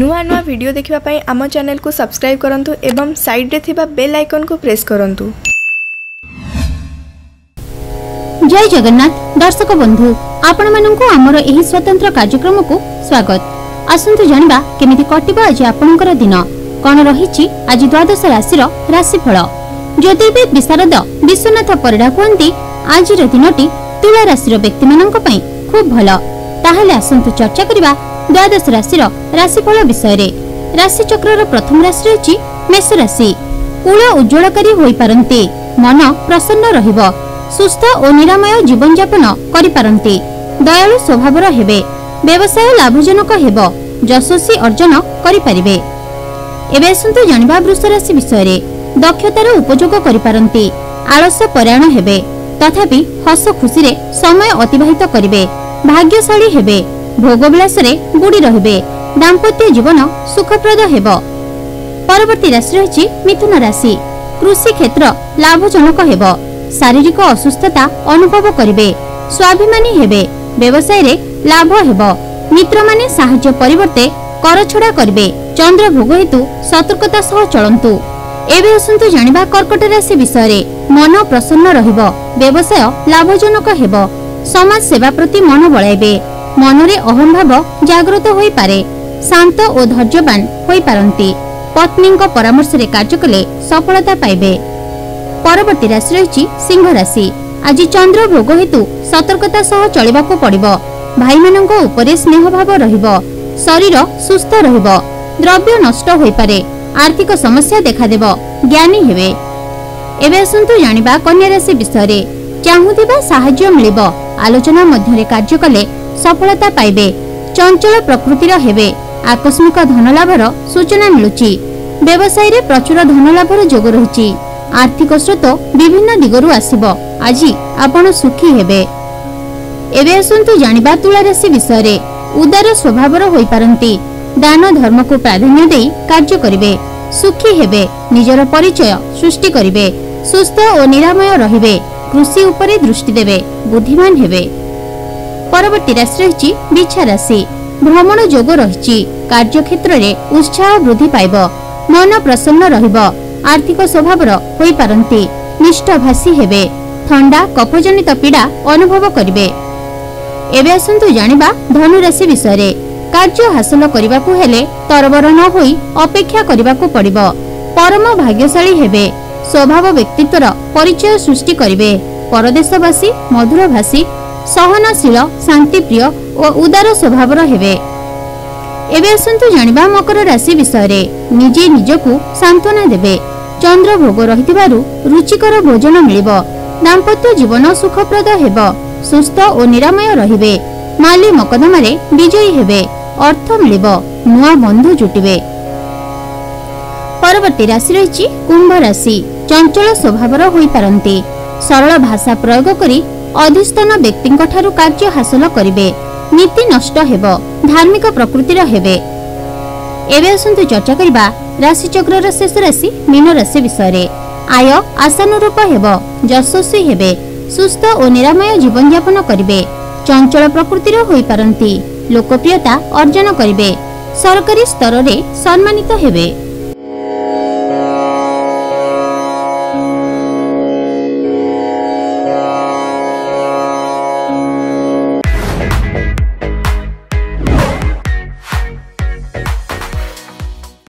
ନୂଆ ନୂଆ ଭିଡ଼ିଓ ଦେଖିବା ପାଇଁ ଆମ ଚ୍ୟାନେଲକୁ ସବସ୍କ୍ରାଇବ୍ କରନ୍ତୁ ଏବଂ ସାଇଡ଼୍ରେ ଥିବା ବେଲ୍ ଆଇକନ୍କୁ ପ୍ରେସ୍ କରନ୍ତୁ ଜୟ ଜଗନ୍ନାଥ ଦର୍ଶକ ବନ୍ଧୁ ଆପଣମାନଙ୍କୁ ଆମର ଏହି ସ୍ୱତନ୍ତ୍ର କାର୍ଯ୍ୟକ୍ରମକୁ ସ୍ୱାଗତ ଆସନ୍ତୁ ଜାଣିବା କେମିତି କଟିବ ଆଜି ଆପଣଙ୍କର ଦିନ କ'ଣ ରହିଛି ଆଜି ଦ୍ୱାଦଶ ରାଶିର ରାଶିଫଳ ଜ୍ୟୋତିର୍ବିଦ ବିଶାରଦ ବିଶ୍ୱନାଥ ପରିଡ଼ା କୁହନ୍ତି ଆଜିର ଦିନଟି ତୁଳା ରାଶିର ବ୍ୟକ୍ତିମାନଙ୍କ ପାଇଁ ଖୁବ୍ ଭଲ। ତାହେଲେ ଆସନ୍ତୁ ଚର୍ଚ୍ଚା କରିବା ଦ୍ୱାଦଶ ରାଶିର ରାଶିଫଳ ବିଷୟରେ। ରାଶିଚକ୍ରର ପ୍ରଥମ ରାଶି ରହିଛି ମେଷ ରାଶି। କୂଳ ଉଜ୍ଜଳକାରୀ ହୋଇପାରନ୍ତି। ମନ ପ୍ରସନ୍ନ ରହିବ। ସୁସ୍ଥ ଓ ନିରାମୟ ଜୀବନଯାପନ କରିପାରନ୍ତି। ଦୟାଳୁ ସ୍ୱଭାବର ହେବେ। ବ୍ୟବସାୟ ଲାଭଜନକ ହେବ। ଯଶସ୍ୱୀ ଅର୍ଜନ କରିପାରିବେ। ଏବେ ଆସନ୍ତୁ ଜାଣିବା ବୃଷ ରାଶି ବିଷୟରେ। ଦକ୍ଷତାର ଉପଯୋଗ କରିପାରନ୍ତି। ଆଳସ୍ୟ ପରାୟଣ ହେବେ। ତଥାପି ହସ ଖୁସିରେ ସମୟ ଅତିବାହିତ କରିବେ। ଭାଗ୍ୟଶାଳୀ ହେବେ। ଭୋଗବିଳାସରେ ବୁଡ଼ି ରହିବେ। ଦାମ୍ପତ୍ୟ ଜୀବନ ସୁଖପ୍ରଦ ହେବ। ପରବର୍ତ୍ତୀ ରାଶି ରହିଛି ମିଥୁନ ରାଶି। କୃଷି କ୍ଷେତ୍ର ଲାଭଜନକ ହେବ। ଶାରୀରିକ ଅସୁସ୍ଥତା ଅନୁଭବ କରିବେ। ସ୍ୱାଭିମାନୀ ହେବେ। ବ୍ୟବସାୟରେ ଲାଭ ହେବ। ମିତ୍ରମାନେ ସାହାଯ୍ୟ ପରିବର୍ତ୍ତେ କରଛଡ଼ା କରିବେ। ଚନ୍ଦ୍ର ଭୋଗ ହେତୁ ସତର୍କତା ସହ ଚଳନ୍ତୁ। ଏବେ ଆସନ୍ତୁ ଜାଣିବା କର୍କଟ ରାଶି ବିଷୟରେ। ମନ ପ୍ରସନ୍ନ ରହିବ। ବ୍ୟବସାୟ ଲାଭଜନକ ହେବ। ସମାଜ ସେବା ପ୍ରତି ମନ ବଳାଇବେ। ମନରେ ଅହଂଭାବ ଜାଗ୍ରତ ହୋଇପାରେ ଶାନ୍ତ ଓ ଧୈର୍ଯ୍ୟବାନ ହୋଇପାରନ୍ତି। ପତ୍ନୀଙ୍କ ପରାମର୍ଶରେ କାର୍ଯ୍ୟ କଲେ ସଫଳତା ପାଇବେ। ପରବର୍ତ୍ତୀ ରାଶି ରହିଛି ସିଂହ ରାଶି। ଆଜି ଚନ୍ଦ୍ର ଭୋଗ ହେତୁ ସତର୍କତା ସହ ଚଳିବାକୁ ପଡ଼ିବ। ଭାଇମାନଙ୍କ ଉପରେ ସ୍ନେହଭାବ ରହିବ। ଶରୀର ସୁସ୍ଥ ରହିବ। ଦ୍ରବ୍ୟ ନଷ୍ଟ ହୋଇପାରେ। ଆର୍ଥିକ ସମସ୍ୟା ଦେଖାଦେବ। ଜ୍ଞାନୀ ହେବେ। ଏବେ ଆସନ୍ତୁ ଜାଣିବା କନ୍ୟା ରାଶି ବିଷୟରେ। ଚାହୁଁଥିବା ସାହାଯ୍ୟ ମିଳିବ। ଆଲୋଚନା ମଧ୍ୟରେ କାର୍ଯ୍ୟ କଲେ ସଫଳତା ପାଇବେ। ଚଞ୍ଚଳ ପ୍ରକୃତିର ହେବେ। ଆକସ୍ମିକ ଧନଲାଭର ସୂଚନା ମିଳୁଛି। ବ୍ୟବସାୟରେ ପ୍ରଚୁର ଧନଲାଭର ଯୋଗ ରହିଛି। ଆର୍ଥିକ ସ୍ରୋତ ବିଭିନ୍ନ ଦିଗରୁ ଆସିବ। ଆଜି ଆପଣ ସୁଖୀ ହେବେ। ଏବେ ଆସନ୍ତୁ ଜାଣିବା ତୁଳା ରାଶି ବିଷୟରେ। ଉଦାର ସ୍ୱଭାବର ହୋଇପାରନ୍ତି। ଦାନ ଧର୍ମକୁ ପ୍ରାଧାନ୍ୟ ଦେଇ କାର୍ଯ୍ୟ କରିବେ। ସୁଖୀ ହେବେ। ନିଜର ପରିଚୟ ସୃଷ୍ଟି କରିବେ। ସୁସ୍ଥ ଓ ନିରାମୟ ରହିବେ। କୃଷି ଉପରେ ଦୃଷ୍ଟି ଦେବେ ବୁଦ୍ଧିମାନ ହେବେ। ପରବର୍ତ୍ତୀ ରାଶି ରହିଛି ବିଛା ରାଶି। ଭ୍ରମଣ ଯୋଗ ରହିଛି କାର୍ଯ୍ୟକ୍ଷେତ୍ରରେ ଉତ୍ସାହ ବୃଦ୍ଧି ପାଇବ ମନ ପ୍ରସନ୍ନ ରହିବ ଆର୍ଥିକ ସ୍ୱଭାବର ହୋଇପାରନ୍ତି ନିଷ୍ଠଭାଷୀ ହେବେ ଥଣ୍ଡା କଫଜନିତ ପୀଡ଼ା ଅନୁଭବ କରିବେ। ଏବେ ଆସନ୍ତୁ ଜାଣିବା ଧନୁରାଶି ବିଷୟରେ। କାର୍ଯ୍ୟ ହାସଲ କରିବାକୁ ହେଲେ ତରବର ନ ହୋଇ ଅପେକ୍ଷା କରିବାକୁ ପଡ଼ିବ। ପରମ ଭାଗ୍ୟଶାଳୀ ହେବେ। ସ୍ୱଭାବ ବ୍ୟକ୍ତିତ୍ୱର ପରିଚୟ ସୃଷ୍ଟି କରିବେ। ପରଦେଶବାସୀ ମଧୁରଭାଷୀ ସହନଶୀଳ ଶାନ୍ତିପ୍ରିୟ ଓ ଉଦାର ସ୍ୱଭାବର ହେବେ। ଏବେ ଆସନ୍ତୁ ଜାଣିବା ମକର ରାଶି ବିଷୟରେ। ନିଜେ ନିଜକୁ ସାନ୍ତ୍ୱନା ଦେବେ। ଚନ୍ଦ୍ର ଭୋଗ ରହିଥିବାରୁ ରୁଚିକର ଭୋଜନ ମିଳିବ। ଦାମ୍ପତ୍ୟ ଜୀବନ ସୁଖପ୍ରଦ ହେବ। ସୁସ୍ଥ ଓ ନିରାମୟ ରହିବେ। ମାଲି ମକଦ୍ଦମାରେ ବିଜୟୀ ହେବେ। ଅର୍ଥ ମିଳିବ। ନୂଆ ବନ୍ଧୁ ଜୁଟିବେ। ପରବର୍ତ୍ତୀ ରାଶି ରହିଛି କୁମ୍ଭ ରାଶି। ଚଞ୍ଚଳ ସ୍ୱଭାବର ହୋଇପାରନ୍ତି। ସରଳ ଭାଷା ପ୍ରୟୋଗ କରି ଅଧିଷ୍ଠାନ ବ୍ୟକ୍ତିଙ୍କ କାର୍ଯ୍ୟ ହାସଲ କରିବେ। ନୀତି ନଷ୍ଟ ହେବ। ଧାର୍ମିକ ପ୍ରକୃତିର ହେବେ। ଏବେ ଆସନ୍ତୁ ଚର୍ଚ୍ଚା କରିବା ରାଶିଚକ୍ରର ଶେଷ ରାଶି ମୀନ ରାଶି ବିଷୟରେ। ଆୟ ଆଶାନୁରୂପ ହେବ। ଯଶସ୍ୱୀ ହେବେ। ସୁସ୍ଥ ଓ ନିରାମୟ ଜୀବନଯାପନ କରିବେ। ଚଞ୍ଚଳ ପ୍ରକୃତିର ହୋଇପାରନ୍ତି। ଲୋକପ୍ରିୟତା ଅର୍ଜନ କରିବେ। ସରକାରୀ ସ୍ତରରେ ସମ୍ମାନିତ ହେବେ।